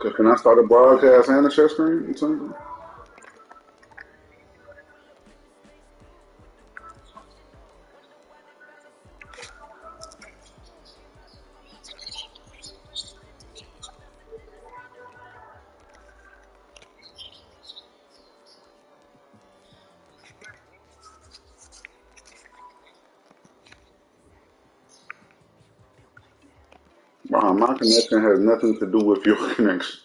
Can I start a broadcast and a share screen or something? Uh, my connection has nothing to do with your connection.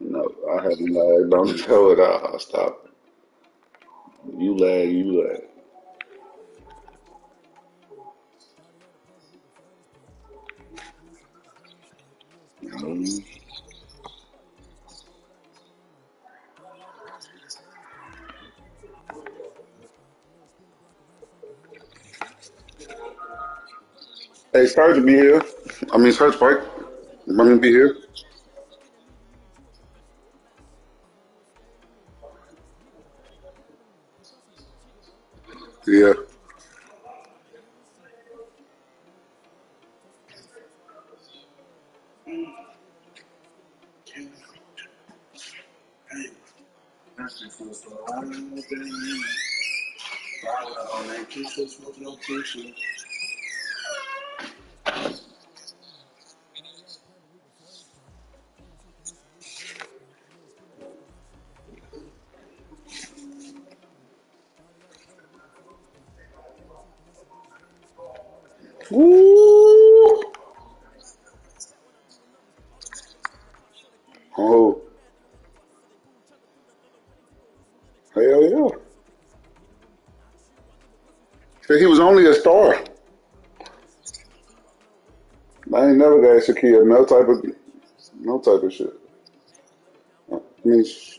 No, I haven't lagged. Don't tell it out. Stop. You lag, you lag. Hey, to be here. I mean, Serge Pike. Want me to be here? Yeah. Only a star. I ain't never got Shaquille no type of no type of shit. I mean, Sh-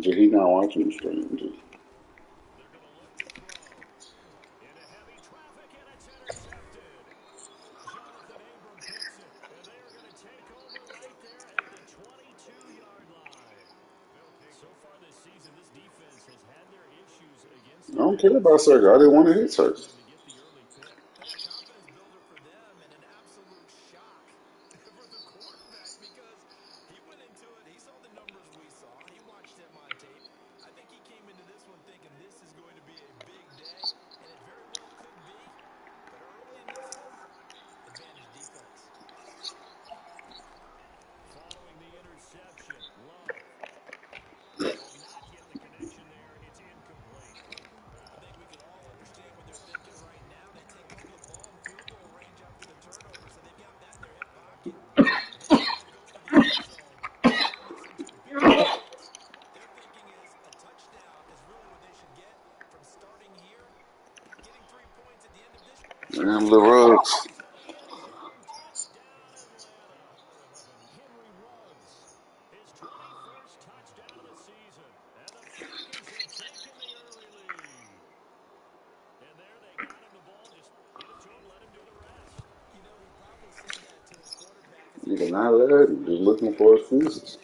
Just he not watching the stream. Just. I don't care about Sergio. I didn't want to hit Sergio. Damn, little rugs. Nigga not let just looking for excuses.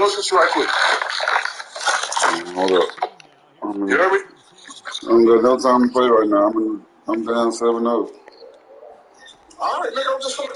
James Wilson right quick. Hold up. I'm, You heard me? I'm got no time to play right now. I'm in, I'm down 7 0. All right, nigga, I'm just gonna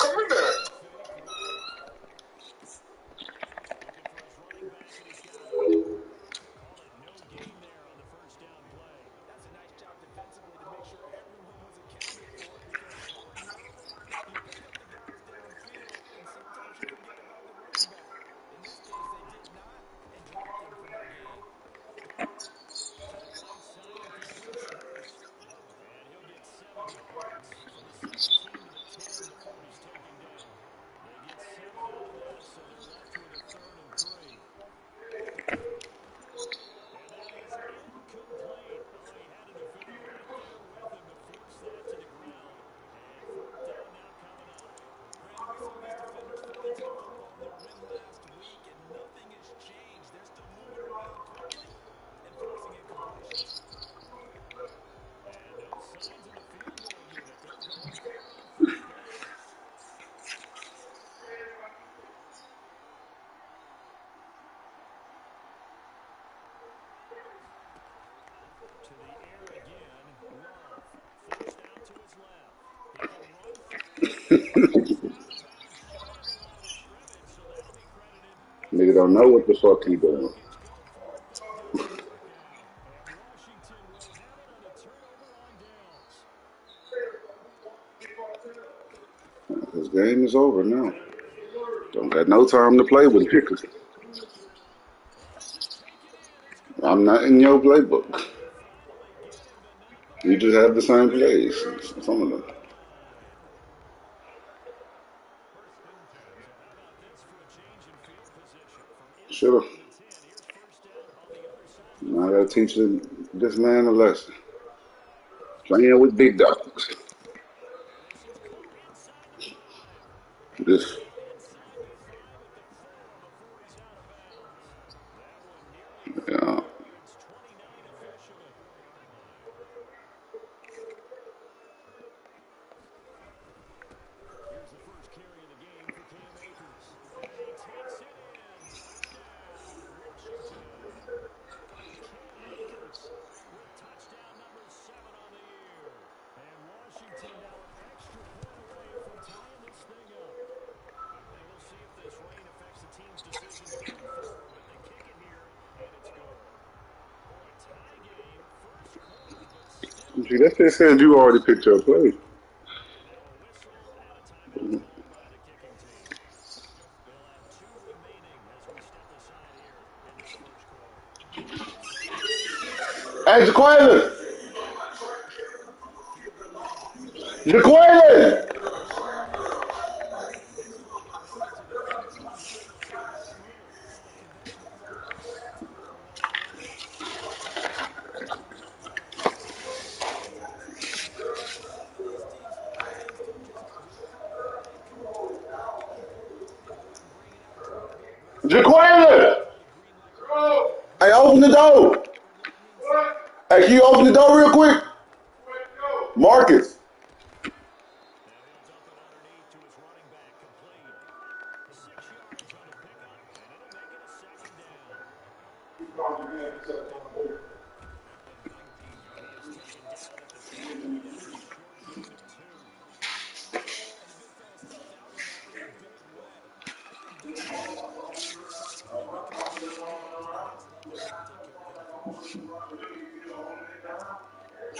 Nigga don't know what the fuck he doing. His game is over now. Don't got no time to play with niggas. I'm not in your playbook. You just have the same plays. Some of them. Should've. Now I gotta teach him, this man a lesson. Playing with big dogs. This. Yeah. See, that shit said you already picked your play. Hey! Jaqueline! Jaqueline! Hey, open the door. Hey, can you open the door real quick? Marcus.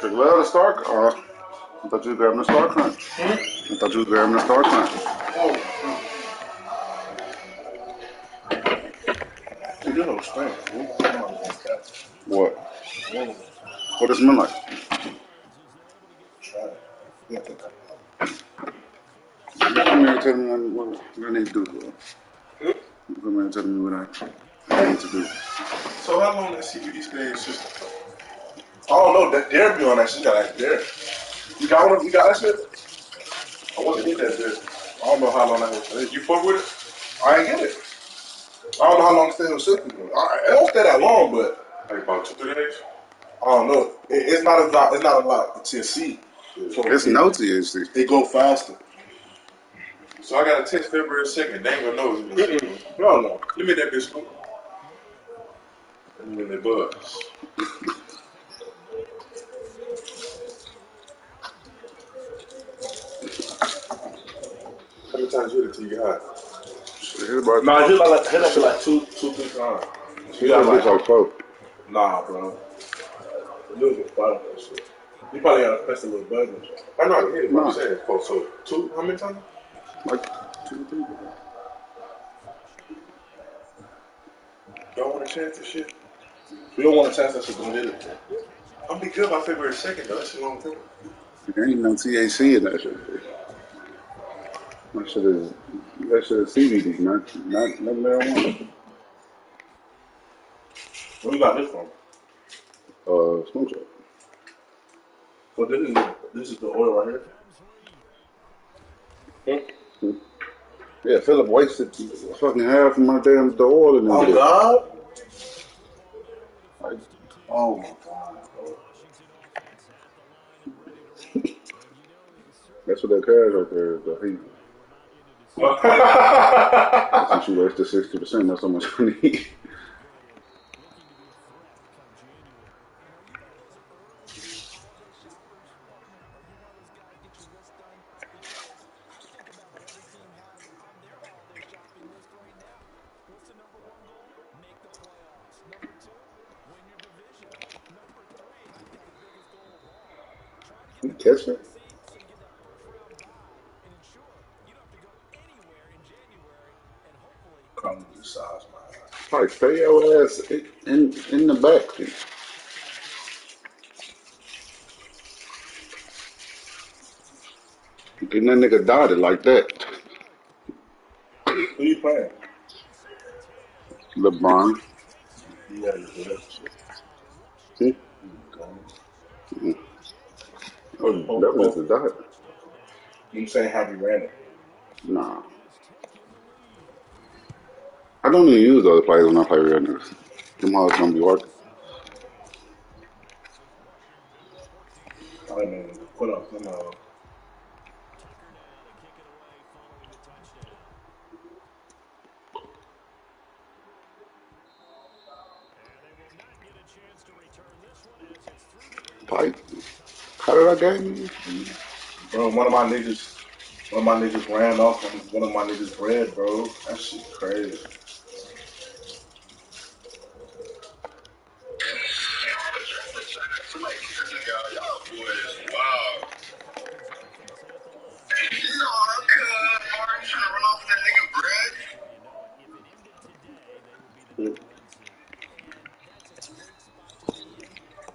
Check well the star. Uh, I thought you was grabbing the star crunch. I thought you was grabbing the star crunch. Know, stand. What? What does it smell like? Come here and tell me what, what I need to do. Bro. Come here and tell me what I, I need to do. So how long that CBD stay in system? I don't know. That Dare be on that shit. You gotta ask Dare. You got one? of- You got that shit? I wasn't get that Dare. I don't know how long that was. You fuck with it? I ain't get it. I don't know how long it stay in the system. I, it don't stay that long, but Like about two, three days? I don't know. It, it's not a lot. It's not a lot of THC. So It's no THC. They go faster. So I got a test February 2nd. They ain't gonna know. it's been-. No, no. Let me that bitch go. And then they buzz. Times you hit it till you get high? Shit, hit about Nah, hit like hit like, like two, two, three times. you got like, like four. Nah, bro. A little bit fire that shit. You probably gotta press a little button. I know I hit it, but I'm saying, oh, so two, how many times? Like two, three. Y'all want a chance this shit? We don't want a chance that shit, don't hit it. I'll be good by February 2nd, though. That shit long time. There ain't no THC in that shit. That shit is that shit is CBD, not not not marijuana. Where you got this from? Uh, smoke shop. So this is, this is the oil right here? Hmm? Yeah, Philip wasted fucking half of my damn the oil in there. Oh. God? Like, Oh, my God. that's what that cash right there is. The heat. Since you wasted sixty percent, that's how much I need. Catch it? Come to the size, man. Like stay your ass in in, in the back. Getting that nigga dotted like that. Who you playing? LeBron. Yeah, that shit. Hmm? Oh, that was a dot. You saying have you ran it? Nah. I don't even use the other players when I play real niggas. Them hoes gonna be working. I mean, put up, you uh, know. Pipe. How did I game? Bro, one of my niggas, one of my niggas ran off on one of my niggas' bread, bro. That shit crazy.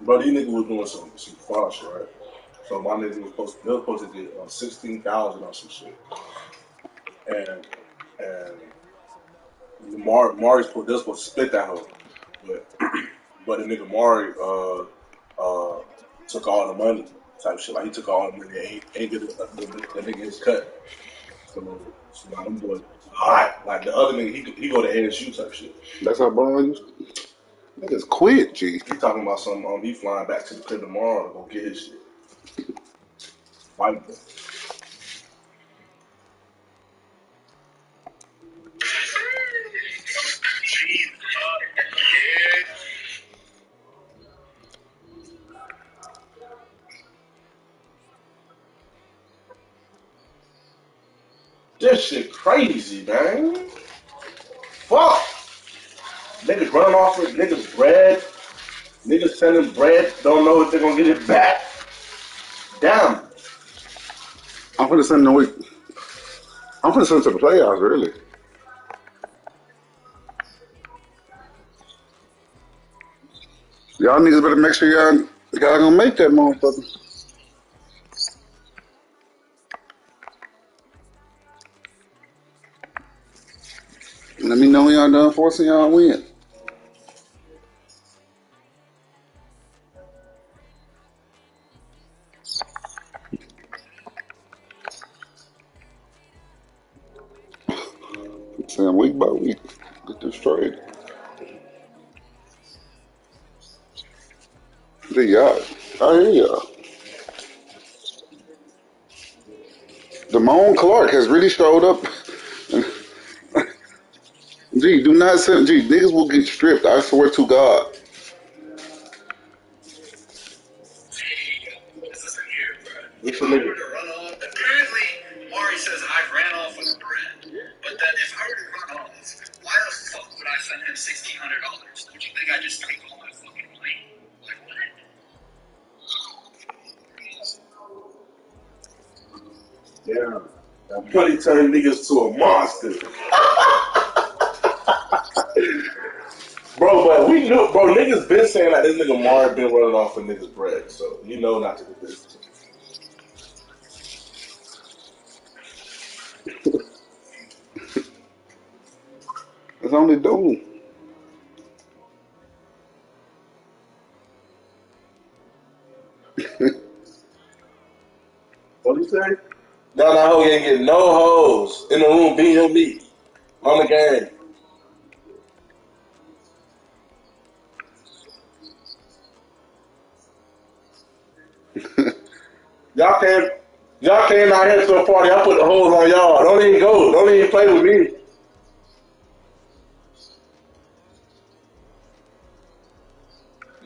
Bro, these niggas was doing some some fraud shit, right? So my niggas was supposed they were supposed to get uh, sixteen thousand or some shit, and and Mar Mari's supposed they were supposed to split that hoe, but but the nigga Mari uh uh took all the money type shit. Like he took all the money, ain't ain't get the, the, the nigga his cut. So, so now them boys hot. Like the other nigga, he he go to ASU type shit. That's how Bron used. Niggas quit, G. He talking about some um he flying back to the crib tomorrow to go get his shit. Them. This shit crazy, man. Running off with niggas bread. Niggas sending bread, don't know if they're gonna get it back. Damn. I'm gonna send the week. I'm gonna send to the playoffs, really. Y'all niggas better make sure y'all y'all gonna make that motherfucker. Let me know when y'all done forcing y'all win. Saying week by week, get destroyed. Gee, y'all, I hear y'all. Damone Clark has really showed up. Gee, do not send. Gee, niggas will get stripped. I swear to God. That money turned niggas to a monster. bro, but we knew, bro, niggas been saying like this nigga Mar been running off for niggas bread, so you know not to do this. That's only do. What do you say? No, no, he ain't getting no hoes in the room beating your meat on the game. y'all came, y'all came out here to a party. I put the hoes on y'all. Don't even go. Don't even play with me.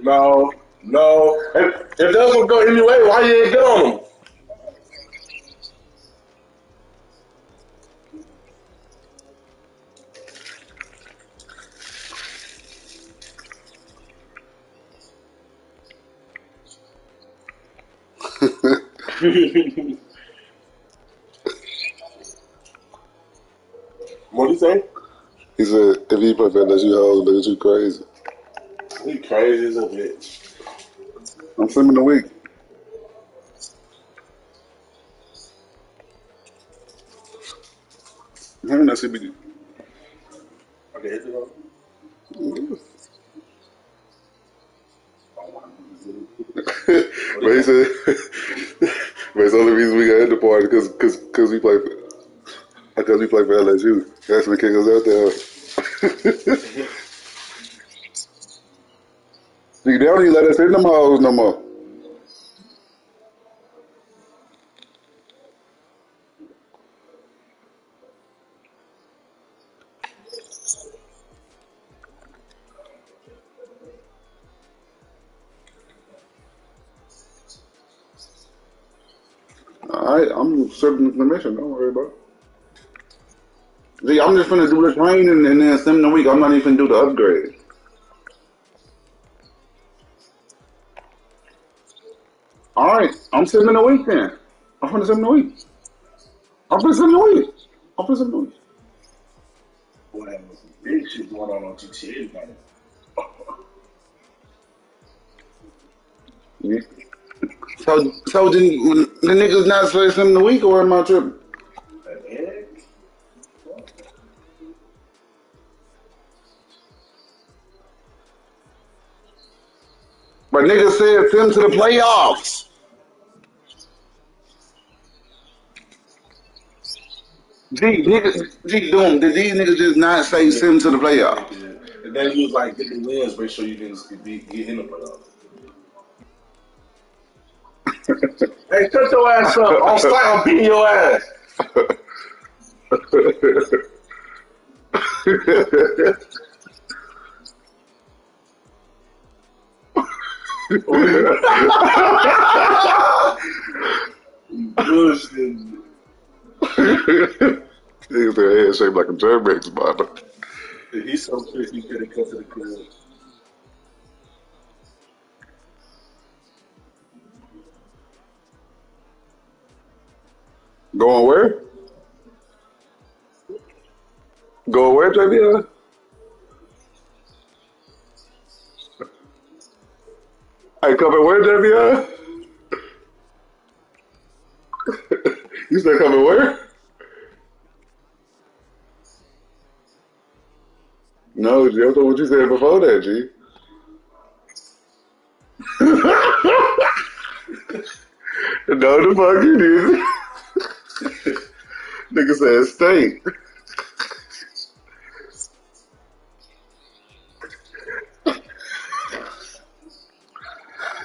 No, no. If, if those gonna go anyway, why you ain't get on them? what you say? He said, if he play that you hoes, nigga, you crazy. We crazy as a bitch. I'm swimming the week. Having that CBD. Okay, hit it up. But he said, but it's the only reason we got the party because cause, cause we play because we play for LSU. That's the king us out there. Nigga, they don't even let us hit them hoes no more. Serving the mission. Don't worry about it. See, I'm just gonna do the training and then send the week. I'm not even do the upgrade. Alright, I'm sending the week then. I'm gonna send the week. I'm gonna send the week. I'm gonna send the week. Boy, that was some big shit going on on GTA tonight. Yeah. So, so then the niggas not to send the week or am I tripping? But niggas said send to the playoffs. Gee, niggas, gee, doom, did these niggas just not say send to the playoffs? And then he was like, get the wins, make sure you can get in the playoffs. Hey, shut your ass up. On site, I'm beating your ass. Bullshit. Niggas their head shaped like a German bottle. He's so pissed he couldn't come to the crib. Going where? Going where, JB? Hey, coming where, JB? you said coming where? No, G, that's not what you said before that, G. no, the fuck you did. Nigga said stink.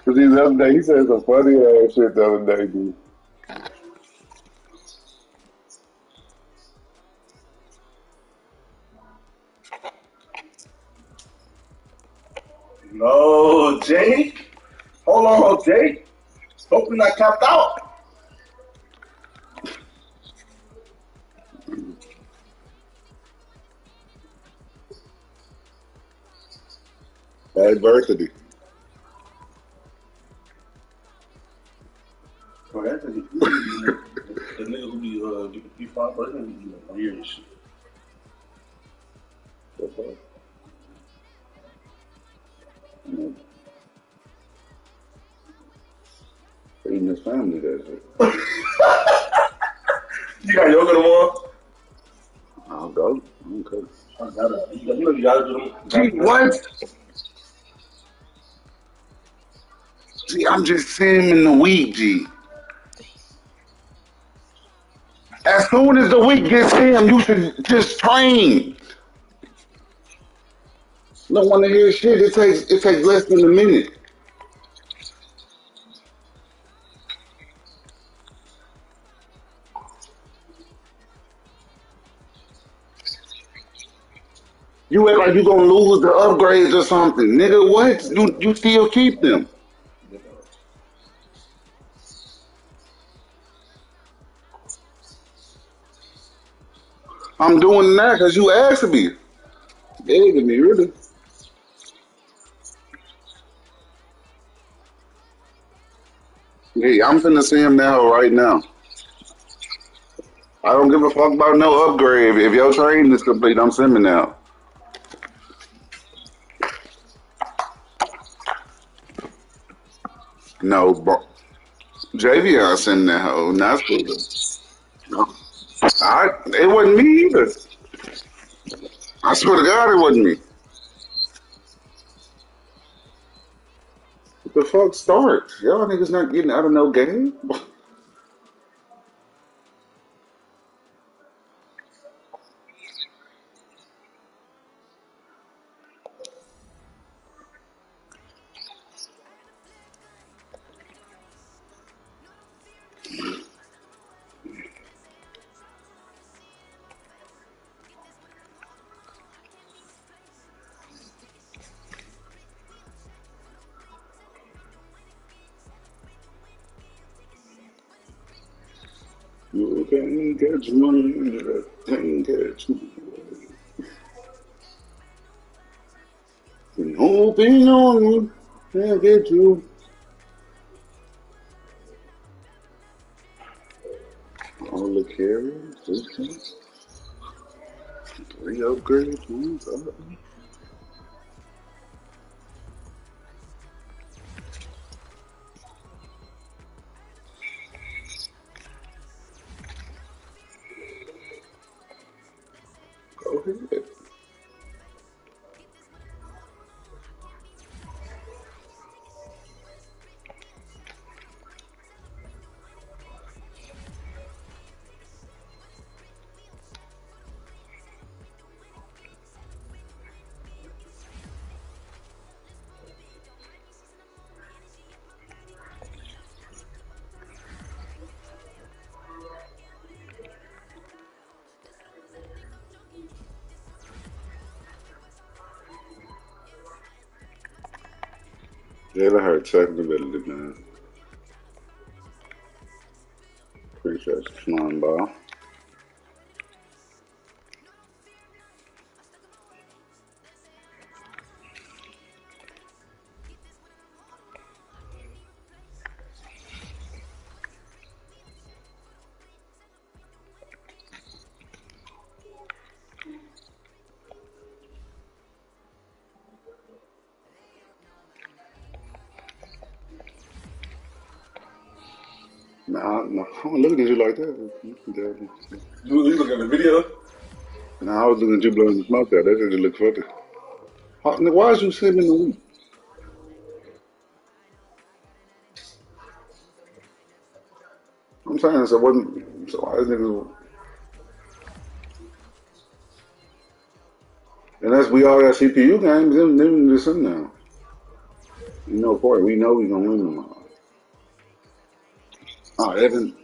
Cause he the other day, he said some funny ass shit the other day, dude. No, Jake. Hold on, Jake. Hope you're not capped out. Adversity. Oh, that's the the nigga who be uh get P five, but he be like weird and shit. That's all. You know. Feeding his family that shit. You got yoga tomorrow? I'll go. I'm okay. I gotta, you, got, you know you gotta do them. Gee, what? Gee, I'm just seeing him in the week, G. As soon as the week gets him, you should just train. Don't want to hear shit. It takes it takes less than a minute. You act like you gonna lose the upgrades or something, nigga. What? You you still keep them? I'm doing that because you asked me. Begging me, really. Hey, I'm finna see him now, right now. I don't give a fuck about no upgrade. If your training is complete, I'm sending now. No, bro. JV, sending that hoe. Not cool. I, it wasn't me either. I swear to God, it wasn't me. The fuck start? Y'all niggas not getting out of no game? You can't catch money, you can't catch me. And hoping on you, can't get you. All the carriers, three upgrades, one something. Ahead. Jalen Hurts, second ability, man. Appreciate you, flying ball. At you like that. You, look at the video? Nah, I was looking at you blowing the smoke out. That didn't look funny. How- nigga, Why is you sitting in the week? I'm saying so wasn't so why is niggas unless we all got CPU games, then then just in there. You know, for it, we know we gonna win tomorrow. Oh, Evan,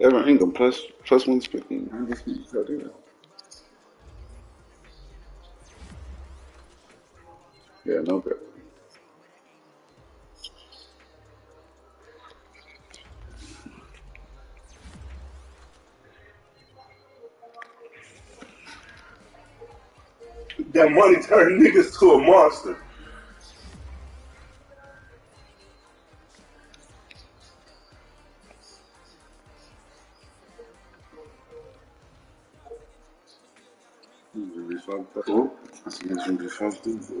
Evan Engram plus plus one fifteen. I just how do that. Yeah, no good. That money turned niggas to a monster. Fucked up. Oh, I